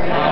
Amen.